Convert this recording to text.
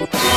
Bye.